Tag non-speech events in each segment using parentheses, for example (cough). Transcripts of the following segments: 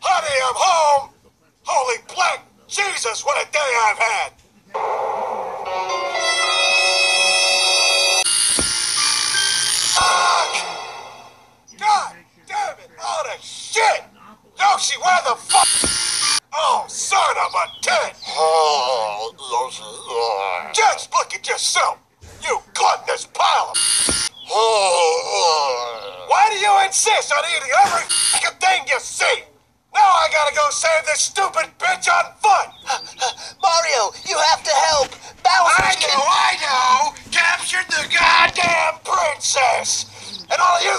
Honey, I'm home! Holy black Jesus, what a day I've had! Fuck! God damn it! All the shit! Yoshi, where the fuck? Oh, son of a tit! Oh. Just look at yourself! You gluttonous pile of (laughs) Why do you insist on eating every this stupid bitch on foot! (laughs) Mario, you have to help. Bowser I know, I know! Captured the goddamn princess! And all of you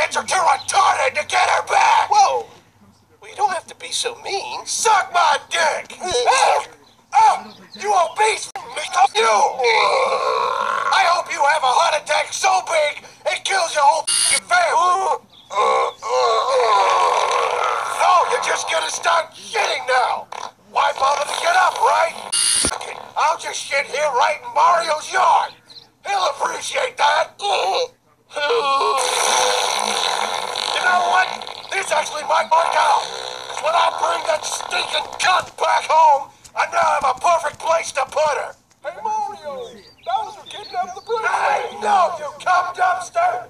kids are too retarded to get her back! Whoa. Well, you don't have to be so mean. Suck my dick! oh, (laughs) oh, you obese you! I hope you have a heart attack so big it kills your whole family! Oh, you're just gonna start shitting now! Why bother to get up, right? I'll just shit here right in Mario's yard! He'll appreciate that! (laughs) You know what? This actually might work out! when I bring that stinking cunt back home, I now have a perfect place to put her! Hey Mario! Bowser kidnapped the princess! Hey, no, you cum dumpster!